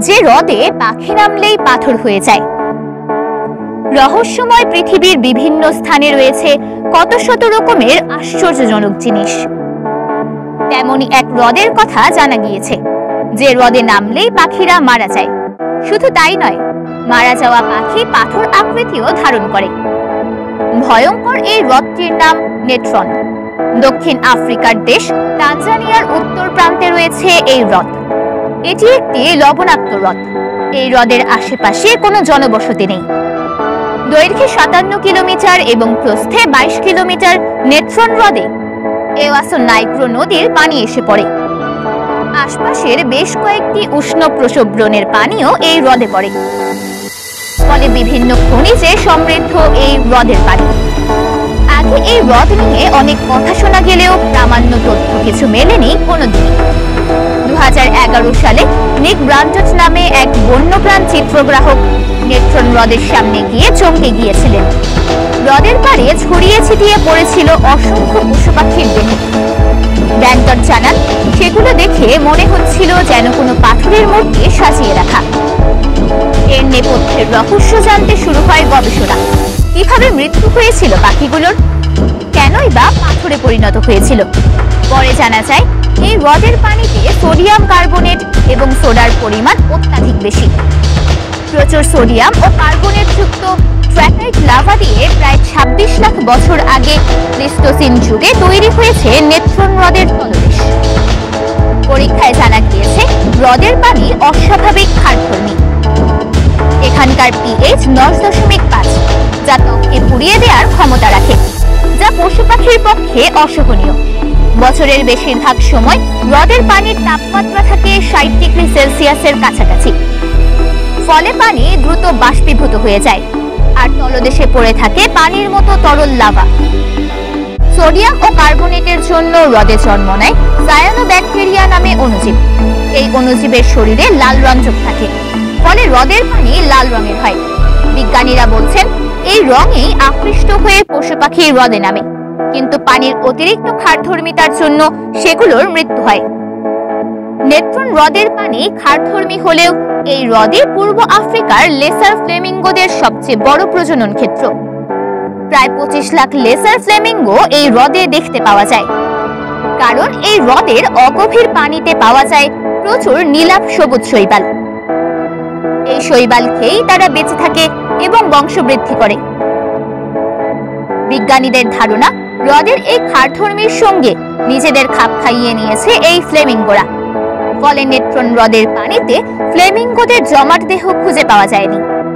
যে হ্রদে পাখি নামলেই পাথর হয়ে যায়। রহস্যময় পৃথিবীর বিভিন্ন স্থানে রয়েছে কত শত রকমের আশ্চর্যজনক জিনিস। তেমনি এক হ্রদের কথা জানা গিয়েছে, যে হ্রদে নামলেই পাখিরা মারা যায়। শুধু তাই নয়, মারা যাওয়া পাখি পাথর আকৃতিও ধারণ করে। ভয়ঙ্কর এই হ্রদটির নাম নেট্রন। দক্ষিণ আফ্রিকার দেশ তানজানিয়ার উত্তর প্রান্তে রয়েছে এই হ্রদ। এটি একটি লবণাক্ত হ্রদ। এই হ্রদের আশেপাশে কোনো জনবসতি নেই। দৈর্ঘ্যে সাতান্ন কিলোমিটার এবং প্রস্থে বাইশ কিলোমিটার নেট্রন হ্রদে এওয়াসো নাইগ্রো নদীর পানি এসে পড়ে। আশপাশের বেশ কয়েকটি উষ্ণ প্রসবরণের পানিও এই হ্রদে পড়ে। ফলে বিভিন্ন খনিজে সমৃদ্ধ এই হ্রদের পানি। আগে এই হ্রদ নিয়ে অনেক কথা শোনা গেলেও প্রামাণ্য তথ্য কিছু মেলেনি কোনোদিনই। দু সালে নিক ব্রান্টট নামে এক বন্যপ্রাণ চিত্রগ্রাহক নেট্রন হ্রদের সামনে গিয়ে চমকে গিয়েছিলেন। হ্রদের পাড়ে ছড়িয়ে ছিটিয়ে পড়েছিল অসংখ্য পশু পাখির দেহ। ব্যান্টন জানান, সেগুলো দেখে মনে হচ্ছিল যেন কোনো পাথরের মূর্তি সাজিয়ে রাখা। এর নেপথ্যের রহস্য জানতে শুরু হয় গবেষণা। কীভাবে মৃত্যু হয়েছিল পাখিগুলোর? কেনই বা পাথরে পরিণত হয়েছিল। পরে জানা যায়, এই হ্রদের পানিতে সোডিয়াম কার্বনেট এবং সোডার পরিমাণ অত্যাধিক বেশি। প্রচুর সোডিয়াম ও কার্বনেট যুক্ত ট্র্যাকাইট লাভা দিয়ে প্রায় ২৬ লাখ বছর আগে প্লিস্টোসিন যুগে তৈরি হয়েছে নেত্রন হ্রদের তলদেশ। পরীক্ষায় জানা গিয়েছে, হ্রদের পানি অস্বাভাবিক খারধর্মী এখানকার পিএইচ নয় দশমিক পাঁচ, যা ত্বককে পুড়িয়ে দেওয়ার ক্ষমতা রাখে। যা পশু পাখির পক্ষে অসহনীয়। বছরের বেশিরভাগ সময় হ্রদের পানির তাপমাত্রা থাকে ষাট ডিগ্রি সেলসিয়াসের কাছাকাছি। ফলে পানি দ্রুত বাষ্পীভূত হয়ে যায় আর তলদেশে পড়ে থাকে পানির মতো তরল লাভা। সোডিয়াম ও কার্বনেটের জন্য হ্রদে জন্ম নেয় সায়ানোব্যাকটেরিয়া নামে অণুজীব। এই অণুজীবের শরীরে লাল রঞ্জক থাকে, ফলে হ্রদের পানি লাল রঙের হয়। বিজ্ঞানীরা বলছেন এই রঙেই আকৃষ্ট হয়ে পশু পাখি হ্রদে নামে। কিন্তু পানির অতিরিক্ত খারধর্মিতার জন্য সেগুলোর মৃত্যু হয়। নেত্রন হ্রদের পানি খারধর্মী হলেও এই হ্রদে পূর্ব আফ্রিকার লেসার ফ্লেমিঙ্গোদের সবচেয়ে বড় প্রজনন ক্ষেত্র। প্রায় পঁচিশ লাখ লেসার ফ্লেমিঙ্গো এই হ্রদে দেখতে পাওয়া যায়। কারণ এই হ্রদের অগভীর পানিতে পাওয়া যায় প্রচুর নীলাভ সবুজ শৈবাল। এই শৈবাল খেয়েই তারা বেঁচে থাকে এবং বংশবৃদ্ধি করে। বিজ্ঞানীদের ধারণা, হ্রদের এই খারধর্মীর সঙ্গে নিজেদের খাপ খাইয়ে নিয়েছে এই ফ্লেমিঙ্গোরা। ফলে নেট্রন হ্রদের পানিতে ফ্লেমিঙ্গোদের জমাট দেহ খুঁজে পাওয়া যায়নি।